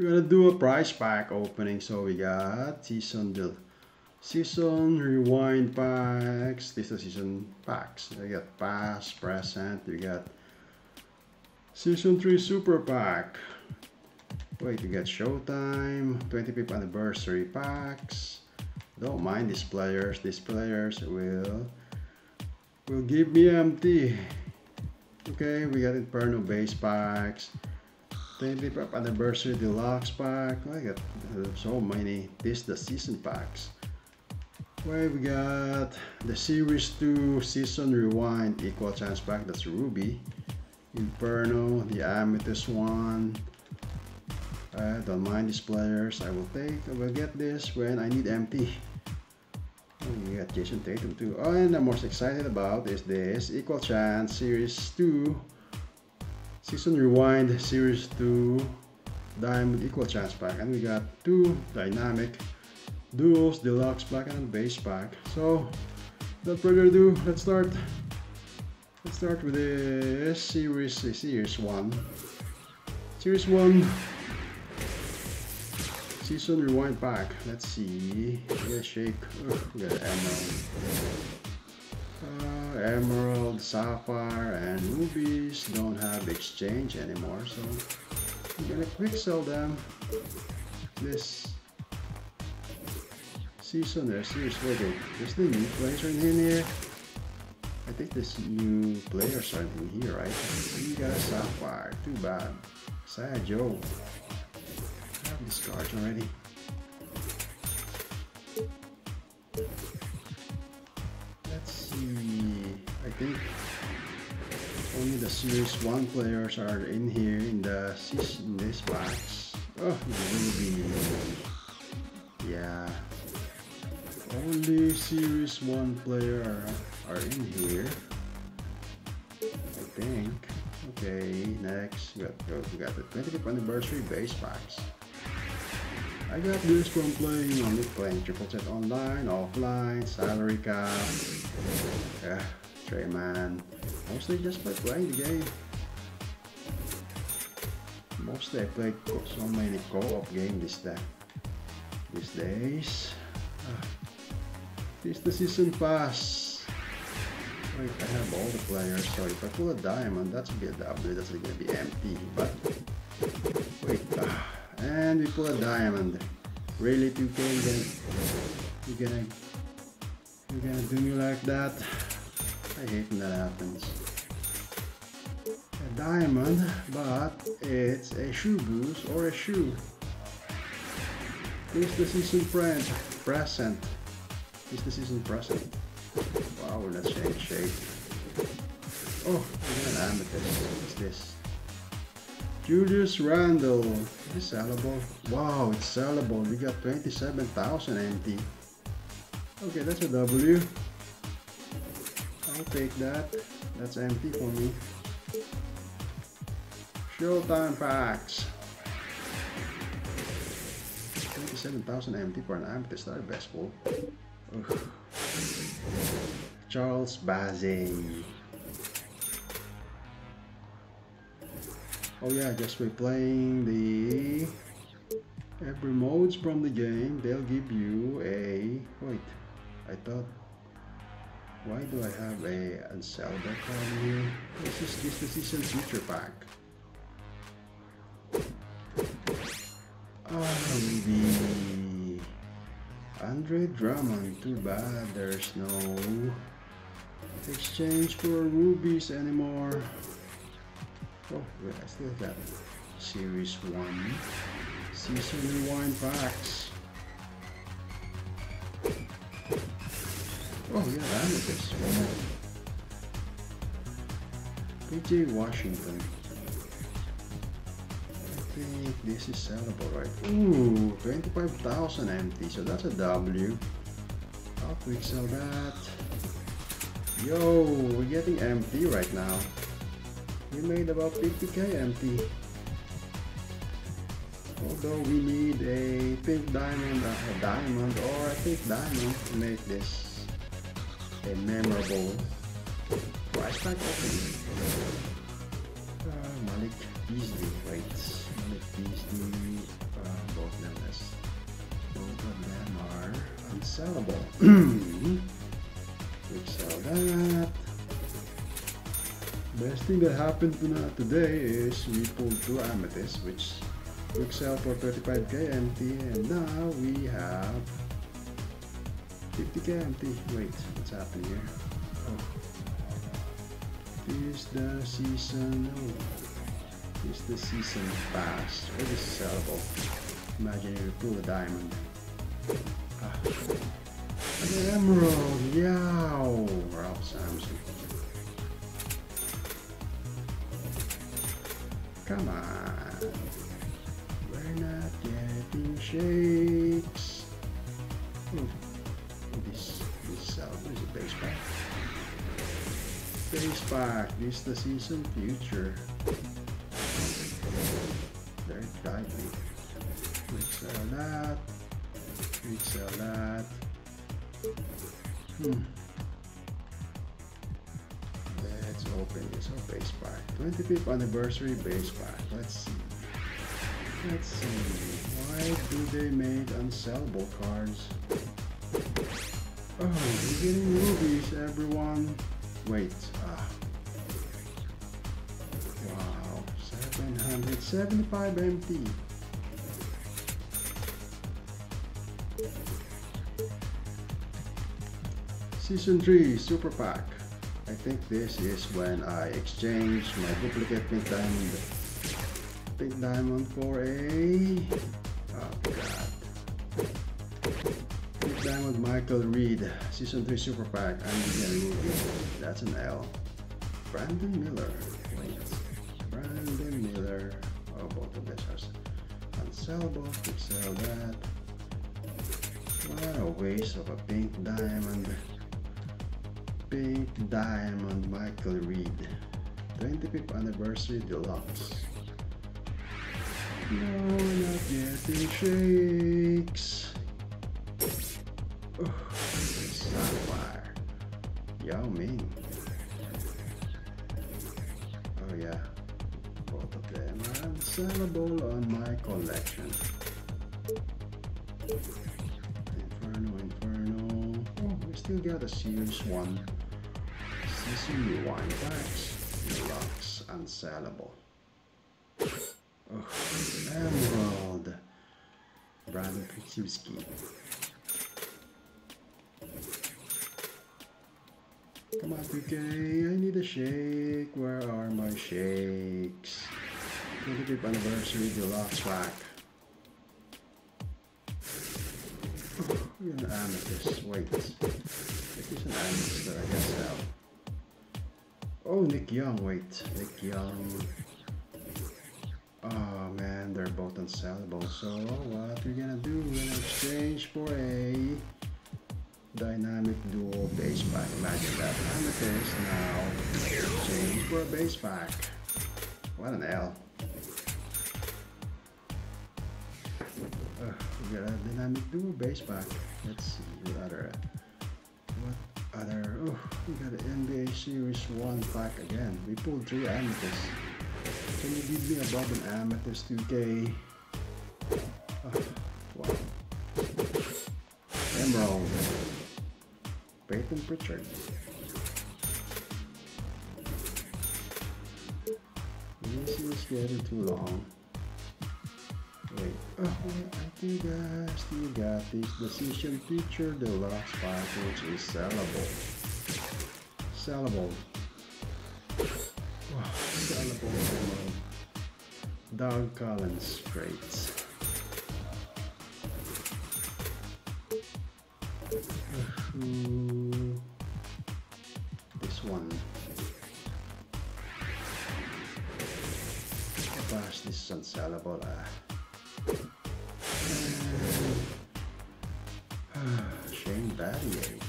we're gonna do a prize pack opening. So we got season deal. Season rewind packs. This is season packs. We got past, present. We got season 3 super pack. Wait, you got Showtime, 25th anniversary packs. Don't mind these players. These players will will give me empty. Okay, we got Inferno base packs. 25th anniversary deluxe pack. I got uh, so many. This the season packs. Well, we got the series 2 season rewind equal chance pack. That's Ruby. Inferno, the Amethyst one. Uh, I don't mind these players. I will take. I will get this when I need empty. Oh, we got Jayson Tatum too. Oh, and I'm most excited about is this Equal Chance Series 2 Season Rewind Series 2 Diamond Equal Chance pack. And we got two dynamic duels, deluxe pack, and base pack. So, without further ado, let's start. Let's start with this series, series 1. Series 1 Season Rewind pack. Let's see. Yeah, shake. Oh, got emerald. Uh, emerald, sapphire, and rubies don't have exchange anymore, so I'm gonna quick sell them. This season there, seriously, there's the new players in here. I think this new players are in here, right? You got a sapphire, too bad. Sad Joe. I have this card already. Think only the Series 1 players are in here in the in this box. Oh, Ruby. Yeah. Only Series 1 player are, in here. I think. Okay, next we got, oh, we got the 25th anniversary base packs. I got this from playing only playing triple threat online, offline, salary cap. Yeah. Man. Mostly just by playing the game. Mostly I play so many co-op games this these days. Ah. This is the season pass. Wait, I have all the players, so if I pull a diamond, that's gonna be a W, that's gonna be empty, but wait, ah. and we pull a diamond. Really 2K, you're gonna, you're gonna do me like that? I hate when that happens. A diamond, but it's a shoe boost or a shoe. Here's the season friend present. Here's the season present. Wow, that's shake shake. Oh, we got an amethyst. What's this? Julius Randle. Is this sellable? Wow, it's sellable. We got 27,000 empty. Okay, that's a W. I'll take that. That's empty for me. Showtime packs. 27,000 empty for an amethyst. Not best pull. Charles Bassey. Oh yeah, just we're playing the every modes from the game. They'll give you a wait. I thought why do I have a Anselda card here? This is this decision feature pack. Oh, ah, maybe. Andre Drummond. Too bad there's no exchange for rubies anymore. Oh, wait, I still got Series 1 Season Rewind packs. Oh yeah, Amethyst. PJ Washington. I think this is sellable, right? Ooh, 25,000 empty, so that's a W. I'll quick sell that. Yo, we're getting empty right now. We made about 50k empty. Although we need a pink diamond, a diamond, or a pink diamond to make this a memorable price tag uh, Malik Beasley, right? Malik Beasley, uh, both of them both of them are unsellable. we sell that. Best thing that happened to na today is we pulled two amethysts, which we sell for 35k empty, and now we have 50k empty. Wait, what's happening here? Oh. Is the season? Oh. Is the season pass? Or is sellable? Imagine if you pull a diamond. Ah. An emerald! Yow! Ralph Sampson. Come on. We're not getting shakes. Ooh. Base pack, this is the season future. Very tightly. We sell that. We sell that. Hmm. Let's open this oh, base pack. 25th anniversary base. Let's see. Let's see. Why do they make unsellable cards? Oh, we're getting rubies, everyone. Wait. Ah. Wow. 775 empty. Season 3 Super Pack. I think this is when I exchange my duplicate pink diamond pink diamond for a pink diamond Michael Redd season 3 super pack that's an L. Brandon Miller. Brandon Miller. Oh both of these are unsellable could sell that. What a waste of a pink diamond. Pink Diamond Michael Redd. 25th Anniversary Deluxe. No, not getting shakes Yao Oh yeah. Both of them are unsellable on my collection. Inferno, Inferno. Oh, we still got a Series 1 Season Rewind Packs, Deluxe, Unsellable. Oh, Emerald, Brandin Podziemski. Come on, I need a shake. Where are my shakes? 25th anniversary deluxe pack. Oh, an amethyst. Wait. This is an amethyst that I can sell. Oh, Nick Young, wait. Nick Young. Oh man, they're both unsellable. So what we're gonna do, we're gonna exchange for a dynamic dual base pack. Imagine that. Amethyst now. Exchange for a base pack. What an L. Uh, we got a dynamic dual base pack. Let's see what other what other oh we got an NBA series one pack again. We pulled three amethysts. Can you give me above an amethyst 2K? Oh, wow. Emerald. Payton Pritchard. This is getting too long. Wait. Oh, I think I still got this decision feature deluxe pack which is sellable. Sellable. Wow, sellable. Doug Collins traits. Unsellable. Shane Battier.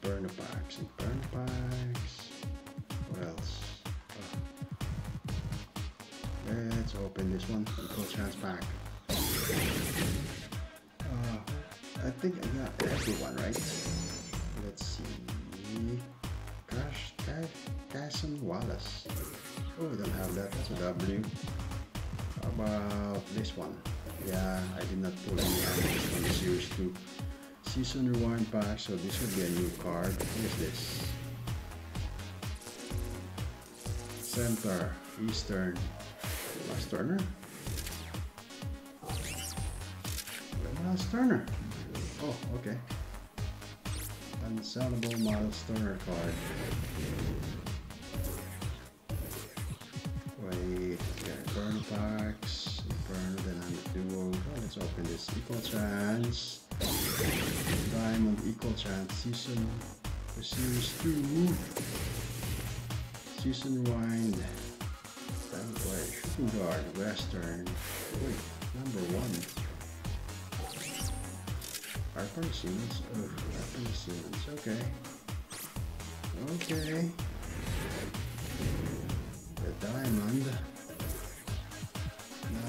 Burner packs and burner packs. What else? Oh. Let's open this one. Control chance pack. Uh, I think I got everyone right. Wallace. Oh, we don't have that. That's a W. How about this one? Yeah, I did not pull any items from the Series 2 Season Rewind Pack, so this will be a new card. What is this? Center, Eastern, Last Turner? Myles Turner. Oh, okay. Unsellable Myles Turner card. Burn packs, burn dynamic duo. Oh, let's open this. Equal chance. Diamond equal chance. Season for series 2. Season wind. Wait, shooting guard, western. Wait, number one. Harper Simmons. Oh, Harper Simmons. Okay. Okay. The diamond.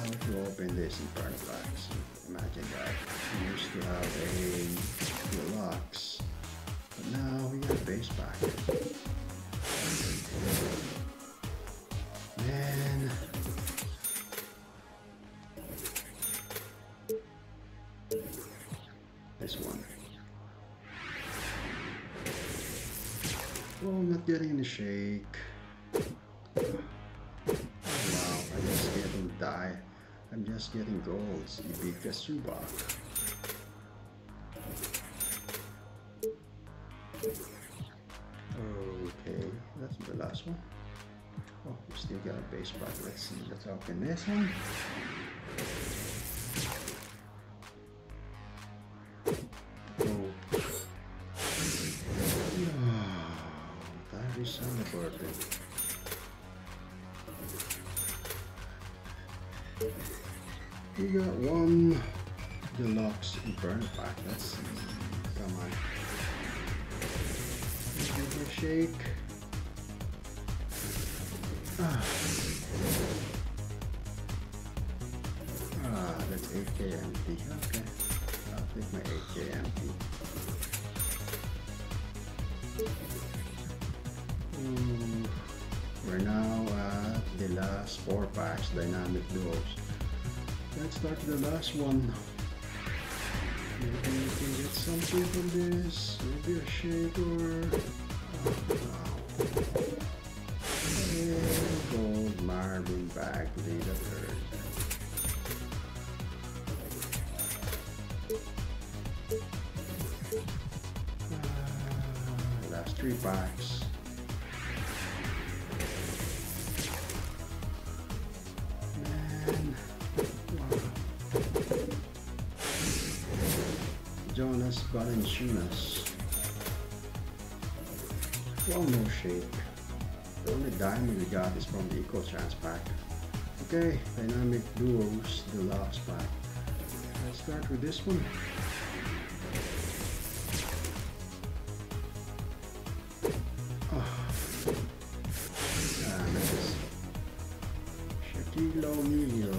If you open this in front of us, imagine that. We used to have a deluxe, but now we got a base pack. Man. This one. Oh, I'm not getting the shake. Just getting golds. Ibika Subak. Okay, that's the last one. Oh, we still got a base pack. Let's see. Let's open this one. We got one deluxe burn pack. See. Come on. Give it a shake. Ah. ah, that's 8k empty. Okay. I'll take my 8k empty. Ooh. We're now at the last four packs, dynamic duos. Let's start the last one. Maybe we can get something from this. Maybe a shaker. And gold Marvin back data Jonas Valanciunas. Well, no shake. The only diamond we got is from the Eco Chance pack. Okay, Dynamic Duos the last pack. Let's start with this one. Ah, Shaquille O'Neal.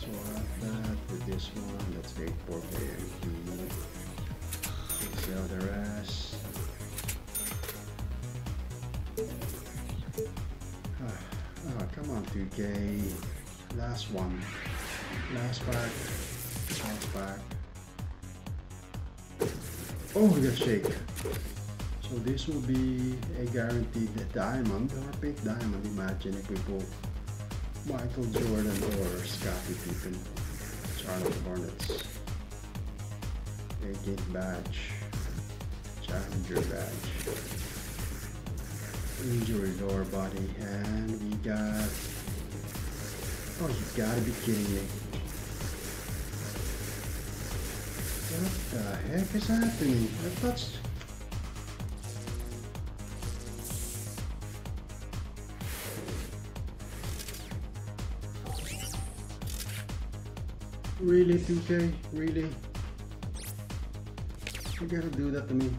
Swap that with this one. Let's take 4K the rest. Ah, oh, come on 2K. Last one. Last pack. Last pack. Oh, we got shake. So this will be a guaranteed diamond or pink diamond. Imagine if we pull Michael Jordan or Scottie Pippen. Charlotte Hornets. 18th badge. Challenger badge. Injury lower body. And we got... Oh, you gotta be kidding me. What the heck is happening? I thought... Really, 2K? Really? You gotta do that to me.